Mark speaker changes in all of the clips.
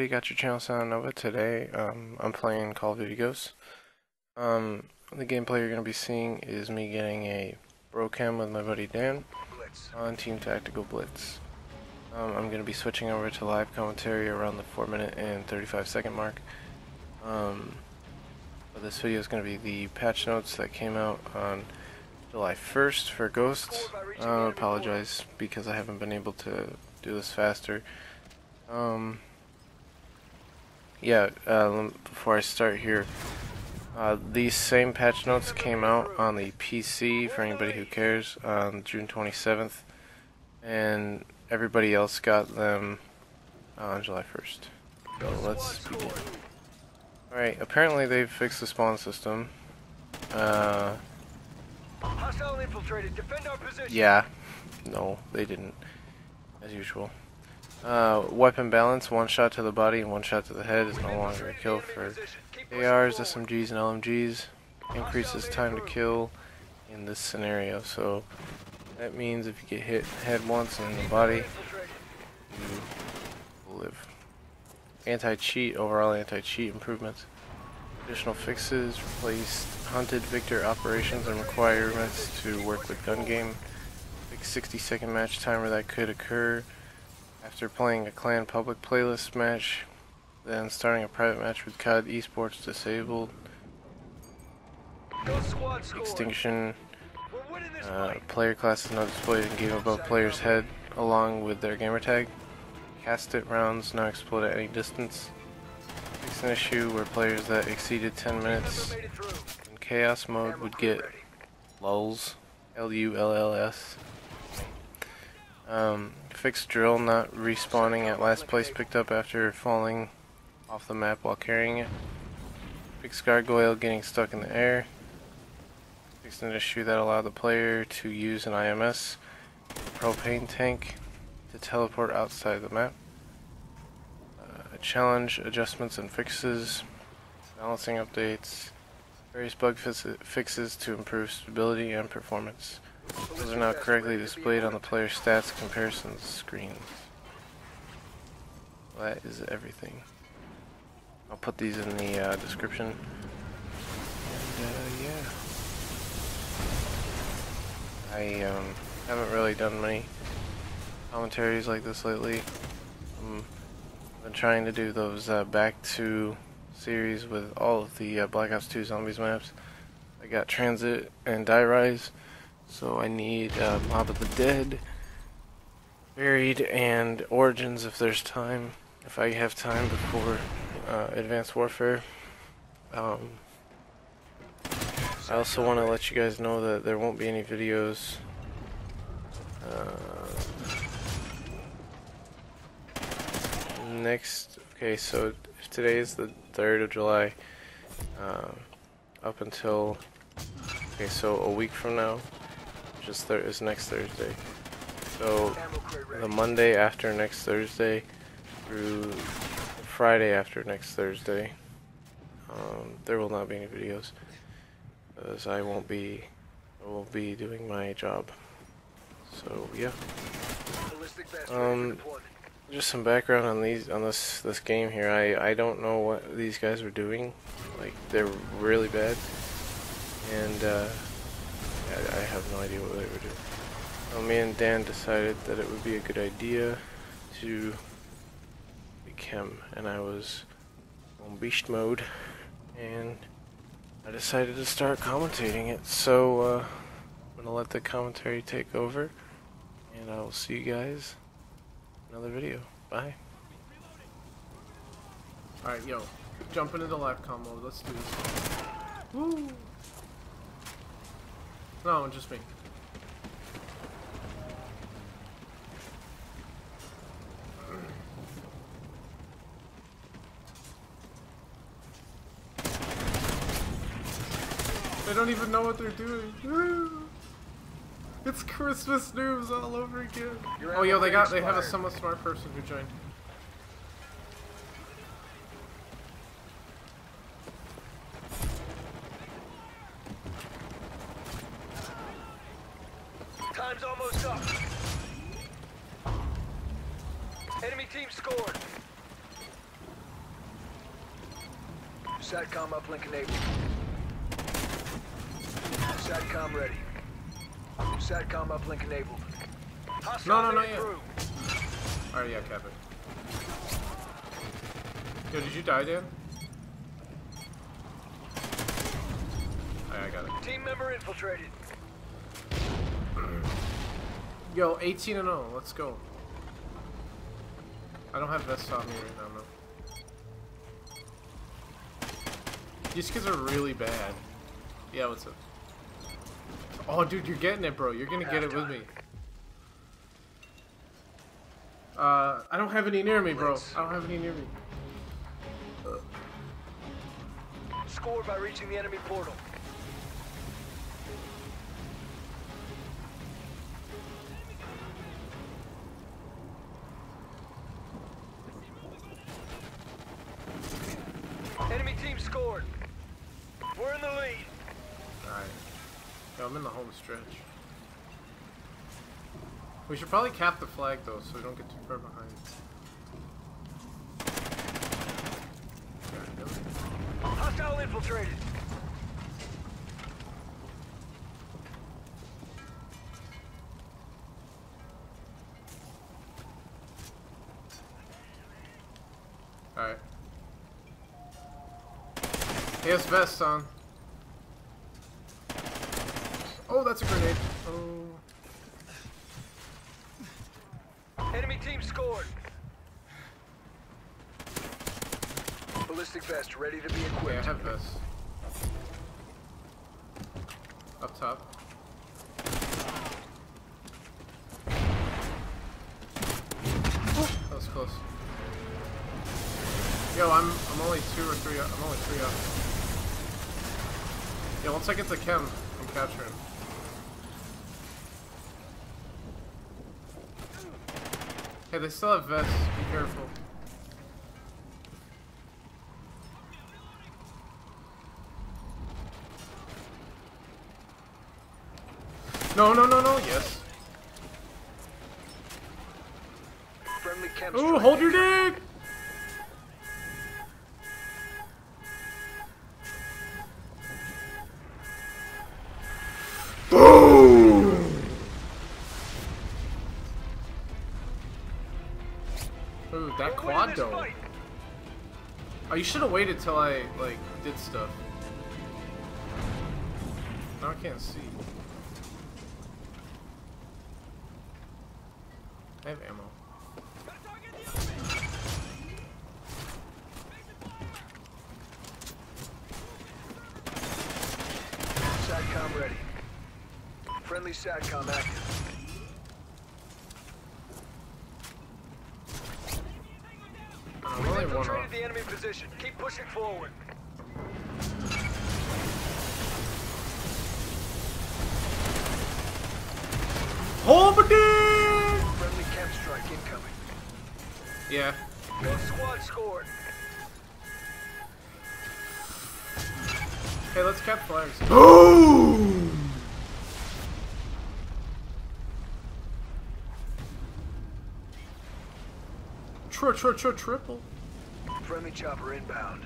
Speaker 1: Everybody, got your channel Sound Nova. Today, um, I'm playing Call of Duty Ghosts. Um, the gameplay you're going to be seeing is me getting a bro KEM with my buddy Dan on Team Tactical Blitz. Um, I'm going to be switching over to live commentary around the 4 minute and 35 second mark. Um, but this video is going to be the patch notes that came out on July 1st for Ghosts. I apologize because I haven't been able to do this faster. Um, yeah, uh, before I start here, uh, these same patch notes came out on the PC for anybody who cares on June 27th, and everybody else got them on July 1st. So let's begin. Alright, apparently they've fixed the spawn system. Uh, yeah, no, they didn't, as usual. Uh, weapon balance, one shot to the body and one shot to the head is no longer a kill for ARs, SMGs, and LMGs. Increases time to kill in this scenario, so that means if you get hit head once and in the body, you will live. Anti-cheat, overall anti-cheat improvements. Additional fixes, replaced hunted victor operations and requirements to work with gun game. Big 60 second match timer that could occur after playing a clan public playlist match, then starting a private match with CODeSports disabled. Extinction. Uh, player class is now displayed in game above player's head along with their gamertag. Kastet rounds now explode at any distance. Fix an issue where players that exceeded 10 minutes in chaos mode would get lulls. L-U-L-L-S. Um, fixed drill not respawning at last place picked up after falling off the map while carrying it. Fixed gargoyle getting stuck in the air. Fixed an issue that allowed the player to use an IMS propane tank to teleport outside the map. Uh, challenge adjustments and fixes. Balancing updates. Various bug fixes to improve stability and performance. Those are now correctly displayed on the player stats comparison screen. That is everything. I'll put these in the uh, description. And uh, yeah. I um, haven't really done many commentaries like this lately. Um, I've been trying to do those uh, back to series with all of the uh, Black Ops 2 Zombies maps. I got Transit and Die Rise. So I need uh, Mob of the Dead, Buried, and Origins if there's time. If I have time before uh, Advanced Warfare. Um, I also want to let you guys know that there won't be any videos. Uh, next, okay, so today is the 3rd of July, uh, up until, okay, so a week from now, th is next Thursday. So the Monday after next Thursday through Friday after next Thursday, um, there will not be any videos because I won't be I will be doing my job. So yeah. Um, just some background on these on this this game here. I I don't know what these guys are doing. Like they're really bad, and. Uh, I, I have no idea what they were doing. Well, me and Dan decided that it would be a good idea to be KEM, and I was on beast mode, and I decided to start commentating it. So uh, I'm gonna let the commentary take over, and I will see you guys in another video. Bye.
Speaker 2: Alright, yo, jump into the live com mode. Let's do this. Woo! No, just me. They don't even know what they're doing. It's Christmas news all over again. oh, yo, they got they have a somewhat smart person who joined.
Speaker 3: Time's almost up. Enemy team scored. SATCOM uplink enabled. SATCOM ready. SATCOM uplink enabled.
Speaker 2: No, no, no, yeah. Alright, yeah, Kevin. Yo, did you die, Dan? Alright, I got it.
Speaker 3: Team member infiltrated.
Speaker 2: Yo, 18 and 0, let's go. I don't have vests on me right now, no. These kids are really bad. Yeah, what's up? Oh, dude, you're getting it, bro. You're gonna get it with me. Uh, I don't have any near me, bro. I don't have any near me.
Speaker 3: Score by reaching the enemy portal.
Speaker 2: I'm in the home stretch. We should probably cap the flag, though, so we don't get too far behind.
Speaker 3: Hostile infiltrated.
Speaker 2: Alright. He has vest on. Oh, that's a grenade. Oh.
Speaker 3: Enemy team scored. Ballistic vest ready to be
Speaker 2: Okay, I
Speaker 3: equipped.
Speaker 2: have vest. Up top. That was close. Yo, I'm I'm only two or three. up- I'm only three up. Yeah, once I get to KEM, I'm capturing. Hey, they still have vests. Be careful. No, no, no, no. Yes.
Speaker 3: Friendly KEM
Speaker 2: Ooh, hold your dick. Ooh, that quad though. Oh, you should have waited till I like did stuff. Now I can't see. I have ammo.
Speaker 3: SATCOM ready. Friendly SATCOM active. We've
Speaker 2: only
Speaker 3: infiltrated the enemy position. Keep pushing forward.
Speaker 2: Hold my dick!
Speaker 3: Friendly KEM strike incoming.
Speaker 2: Yeah.
Speaker 3: Both squads scored.
Speaker 2: Hey, let's cap flags. Boom! Tri tri tri triple.
Speaker 3: Friendly chopper inbound.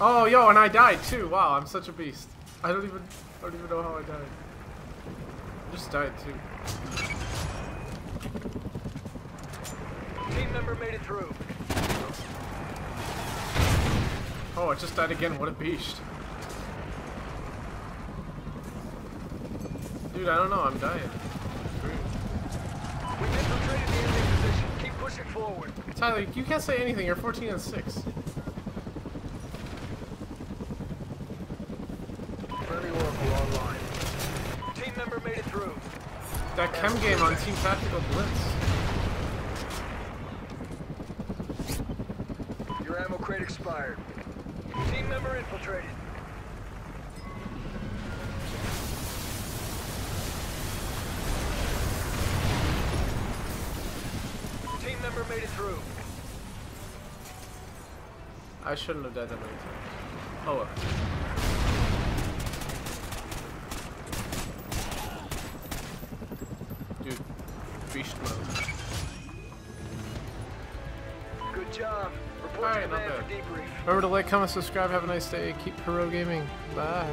Speaker 2: Oh, yo, and I died too. Wow, I'm such a beast. I don't even, I don't even know how I died. I just died too.
Speaker 3: Team member made it through.
Speaker 2: Oh, I just died again. What a beast. Dude, I don't know. I'm dying. Tyler, you can't say anything. You're 14 and 6.
Speaker 3: Friendly Oracle online. Team member made it through.
Speaker 2: That KEM game on Team Tactical Blitz.
Speaker 3: Your ammo crate expired. Team member infiltrated. Made it through.
Speaker 2: I shouldn't have died that many times. Oh well. Dude, beast mode.
Speaker 3: Good job. Report to
Speaker 2: Alright, not
Speaker 3: command
Speaker 2: bad.
Speaker 3: for debrief.
Speaker 2: Remember to like, comment, subscribe. Have a nice day. Keep Hero Gaming. Bye.